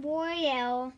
Boreal